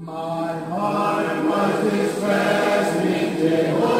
My heart was distressed in Jehovah.